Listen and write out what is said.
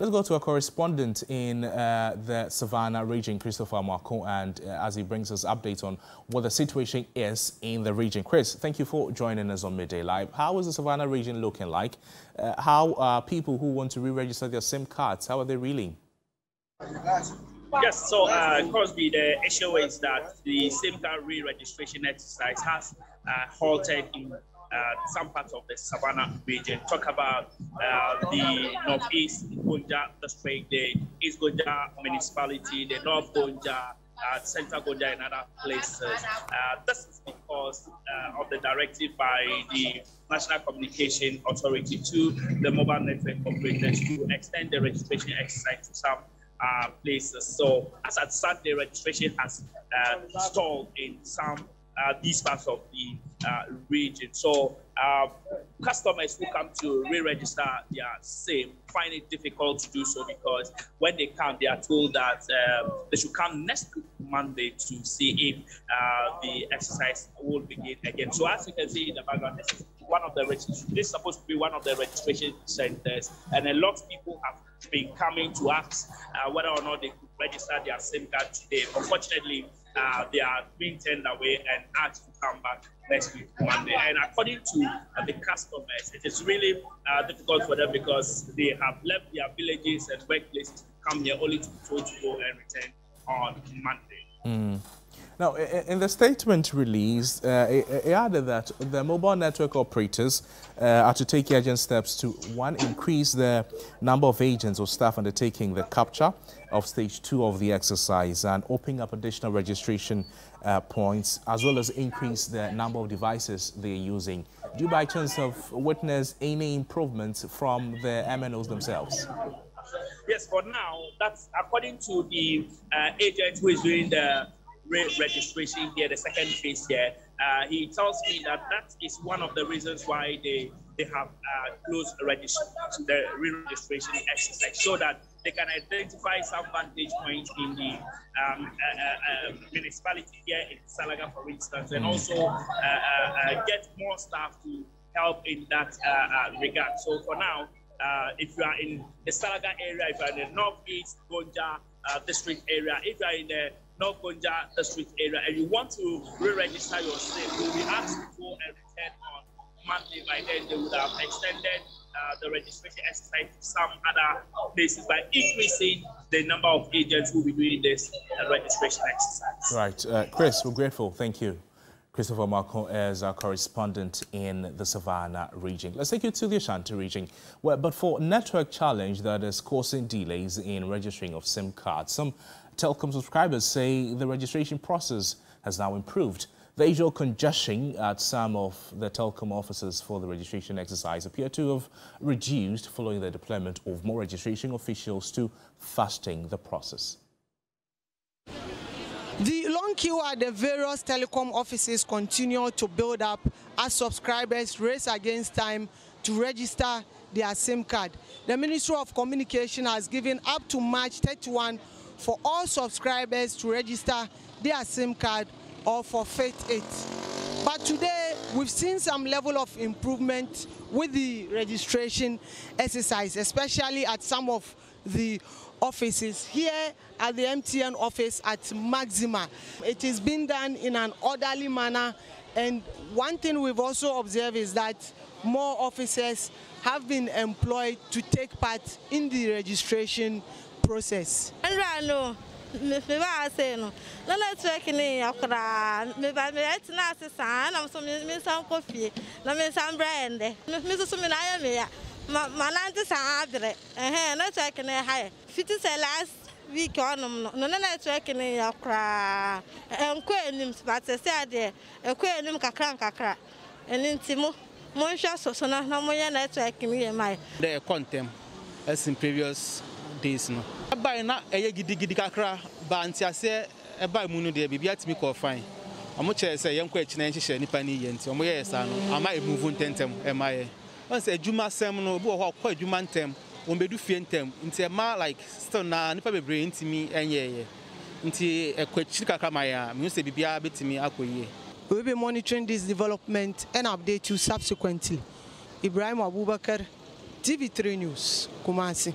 Let's go to a correspondent in uh, the Savannah region, Christopher Marco, and uh, as he brings us updates on what the situation is in the region. Chris, thank you for joining us on Midday Live. How is the Savannah region looking like? Uh, how are people who want to re-register their SIM cards, how are they reeling? Yes, so uh, Crosby, the issue is that the SIM card re-registration exercise has uh, halted in uh, some parts of the Savannah region. Talk about uh, the Northeast Gonja district, the East Gonja municipality, the North Gonja, uh, Central Gonja, and other places. Uh, this is because uh, of the directive by the National Communication Authority to the mobile network operators to extend the registration exercise to some uh, places. So as at Sunday, registration has stalled in some uh, these parts of the uh, region. So uh, customers who come to re-register their SIM find it difficult to do so because when they come, they are told that um, they should come next Monday to see if uh, the exercise will begin again. So as you can see in the background, this is one of the this is supposed to be one of the registration centers, and a lot of people have been coming to ask uh, whether or not they could register their SIM card today. Unfortunately, uh, they are being turned away and asked to come back next week Monday. And according to uh, the customers, it is really uh, difficult for them because they have left their villages and workplaces to come here only to be told to go and return on Monday. Mm. Now, in the statement released, uh, it, added that the mobile network operators uh, are to take urgent steps to, one, increase the number of agents or staff undertaking the capture of stage two of the exercise and opening up additional registration uh, points, as well as increase the number of devices they're using. Do you by chance have witnessed any improvements from the MNOs themselves? Yes, for now, that's according to the uh, agent who is doing the re-registration here, the second phase here, uh, he tells me that that is one of the reasons why they they have uh, closed the re-registration exercise so that they can identify some vantage points in the um, uh, uh, uh municipality here in Salaga, for instance, and also uh, get more staff to help in that regard. So for now, if you are in the Salaga area, if you are in the northeast Gonja district area, if you are in the North Gonja district area and you want to re-register your SIM, you'll be asked to go and return on Monday. By then, they would have extended uh, the registration exercise to some other places by increasing the number of agents who will be doing this uh, registration exercise. Right. Uh, Chris, we're grateful. Thank you. Christopher Marco is our correspondent in the Savannah region. Let's take you to the Ashanti region, where, but for network challenge that is causing delays in registering of SIM cards. Some telecom subscribers say the registration process has now improved. The usual congestion at some of the telecom offices for the registration exercise appear to have reduced following the deployment of more registration officials to fasting the process. The long queue at the various telecom offices continue to build up as subscribers race against time to register their SIM card. The Ministry of Communication has given up to March 31 for all subscribers to register their SIM card or forfeit it. But today, we've seen some level of improvement with the registration exercise, especially at some of the offices. Here at the MTN office at Maxima, it is being done in an orderly manner. And one thing we've also observed is that more officers have been employed to take part in the registration process. maalaanta saacadire ahana taakanahay fitisa laas wiiki onomno nonana taakanaya koraa. Ɛnkɔ anim bate sɛ adeɛ ɛkɔ anim kakra nkakra. Ɛno nti mo monhwɛ soso no na monyɛ na ɛtaake no yɛ mae dɛ ɛkɔ ntɛm as in previous days no. Ɛbae na ɛyɛ gidigidi kakra baa nteaseɛ ɛbae mu no deɛ biribi atumi kɔɔ fine. Ɔmo kyerɛ sɛ yɛnkɔ akyi na yɛnhyehyɛ nnipa no yie nti ɔmo yɛyɛ saa no. Ama ɛmuvu ntɛntɛm ɛma yɛ. Sɛ adwuma sɛm no obi wɔ hɔ ɔkɔ adwuma ntɛm wɔn bɛdu fie ntɛm nti ɛma like still na nnipa bebree ntumi ɛnyɛɛyɛ nti ɛkɔ akyiri kakra ma yɛ a mehu sɛ biribiara bɛtumi akɔ yie We will be monitoring this development and update you subsequently. Ibrahim Abubakar, TV3 News, Kumasi.